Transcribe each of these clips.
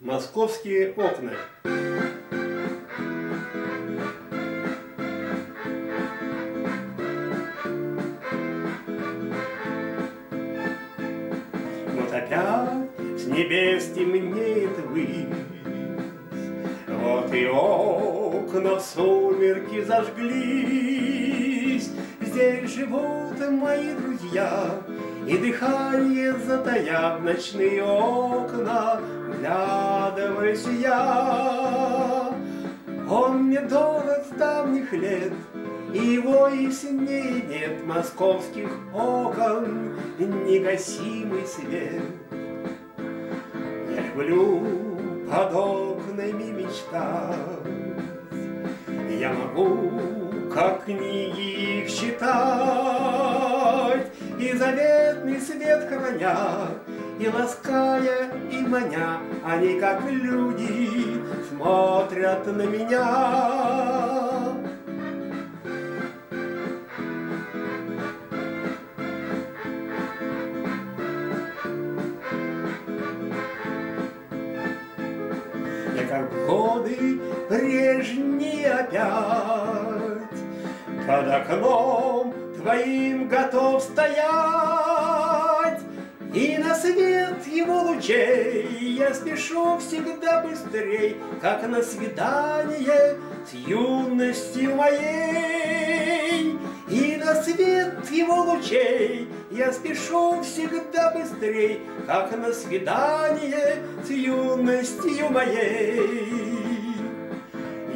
Московские окна. Вот опять с небес темнеет высь, Вот и окна в сумерки зажглись. Здесь живут мои друзья, И дыхание затая в ночные окна, Вглядываюсь я. Он мне дорог с давних лет, и его и сильнее нет московских окон, негасимый свет. Я люблю под окнами мечтать, я могу, книги их читать, и заветный свет храня, и лаская, и маня, они, как люди, смотрят на меня. Как годы прежние опять Под окном твоим готов стоять. И на свет его лучей Я спешу всегда быстрей Как на свидание с юностью моей. И на свет его лучей Я спешу всегда быстрей Как на свидание с юностью моей.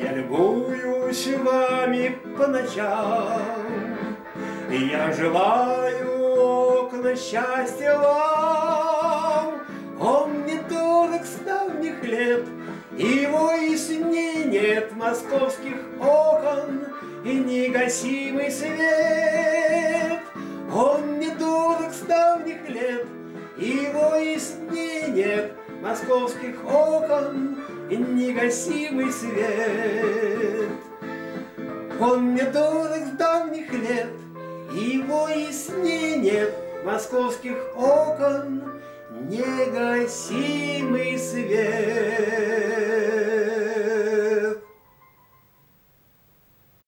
Я любуюсь вами по ночам, я желаю окна счастья вам. Он мне дорог с давних лет, его и сней нет московских окон, И негасимый свет. Он мне дорог с давних лет, его и сней нет московских окон, и негасимый свет. Он мне дорог с давних лет, его и сне нет московских окон, негасимый свет.